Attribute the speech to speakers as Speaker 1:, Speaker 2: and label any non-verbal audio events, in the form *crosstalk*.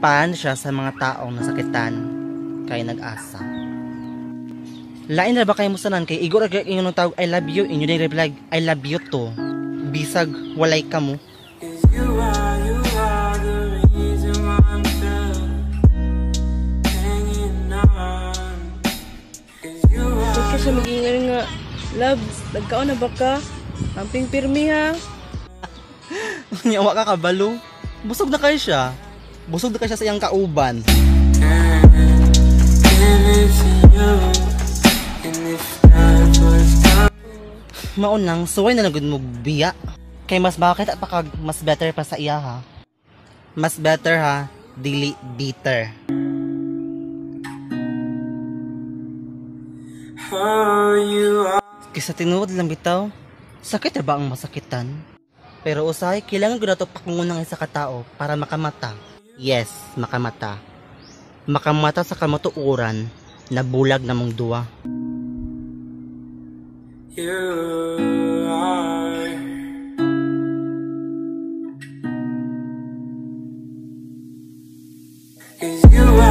Speaker 1: Paan siya sa mga taong nasakitan kay nag-asa. Lain na ba kayo musanan kay igor agad inyo tawag I love you inyo din reply I love you to. Bisag walay ka mo.
Speaker 2: You are, you are the reason why I'm still hanging on. 'Cause you
Speaker 3: Huwag
Speaker 2: are,
Speaker 3: ka siya mag-ingal nga. Love, nagkaon na ba ka? Amping pirmi ha. *laughs*
Speaker 1: Nyawa ka kabalo. Busog na kayo siya. Busog kayo siya sa iyang kauban.
Speaker 2: done,
Speaker 1: Maunang suway na nagud mo biya. Kay mas bakit at pakag mas better pa sa iya ha. Mas better ha, dili bitter. Kisa tinuod lang bitaw. Sakit ba ang masakitan? Pero usay, kailangan ko na ito pakungunang isa katao para makamata. Yes, makamata. Makamata sa kamatuuran na bulag na mong duwa.
Speaker 2: You are you